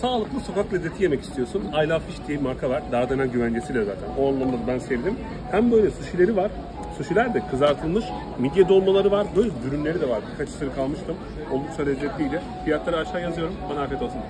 sağlıklı sokak lezzeti yemek istiyorsun. I Love Fish diye bir marka var. Daha denen güvencesiyle zaten. O anlamda ben sevdim. Hem böyle sushileri var. Sushiler de kızartılmış. Midye dolmaları var. Böyle ürünleri de var. Birkaç ısırık almıştım. Oldukça lezzetliydi. Fiyatları aşağı yazıyorum. Bana afiyet olsun.